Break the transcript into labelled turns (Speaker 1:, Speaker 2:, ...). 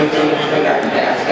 Speaker 1: muito, muito obrigado.